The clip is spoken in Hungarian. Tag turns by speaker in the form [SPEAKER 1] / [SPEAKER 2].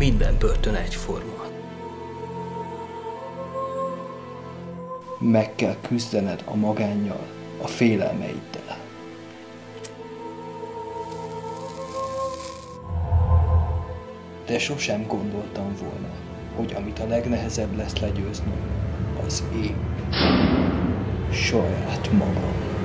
[SPEAKER 1] Minden börtön egyforma.
[SPEAKER 2] Meg kell küzdened a magánnyal, a félelmeiddel. De sosem gondoltam volna, hogy amit a legnehezebb lesz legyőznöm, az én saját magam.